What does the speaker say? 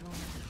destroyed.